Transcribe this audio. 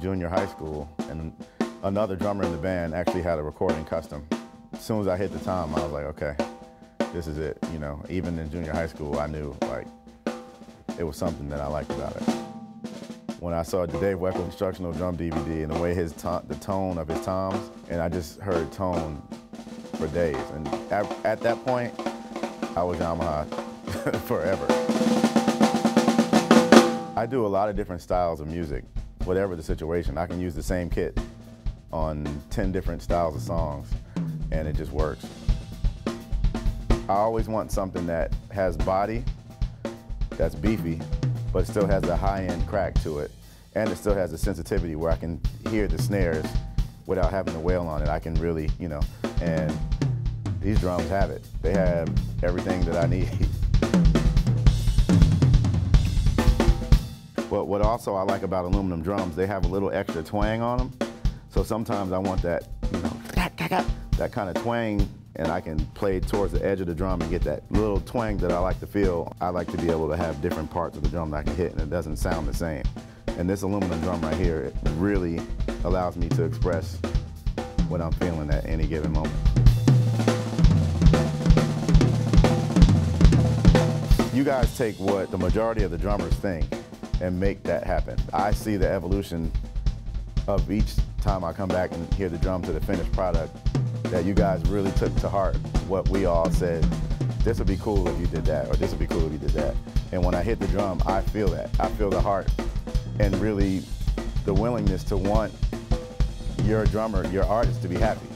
junior high school, and another drummer in the band actually had a recording custom. As soon as I hit the tom, I was like, okay, this is it. You know, even in junior high school, I knew like it was something that I liked about it. When I saw the Dave Weckl instructional drum DVD and the way his to the tone of his toms, and I just heard tone for days. And at, at that point, I was Yamaha forever. I do a lot of different styles of music, whatever the situation. I can use the same kit on 10 different styles of songs, and it just works. I always want something that has body, that's beefy, but still has a high-end crack to it, and it still has a sensitivity where I can hear the snares without having to wail on it. I can really, you know, and these drums have it. They have everything that I need. what also I like about aluminum drums, they have a little extra twang on them. So sometimes I want that, you know, that kind of twang and I can play towards the edge of the drum and get that little twang that I like to feel. I like to be able to have different parts of the drum that I can hit and it doesn't sound the same. And this aluminum drum right here, it really allows me to express what I'm feeling at any given moment. You guys take what the majority of the drummers think and make that happen. I see the evolution of each time I come back and hear the drum to the finished product that you guys really took to heart what we all said, this would be cool if you did that, or this would be cool if you did that. And when I hit the drum, I feel that. I feel the heart and really the willingness to want your drummer, your artist to be happy.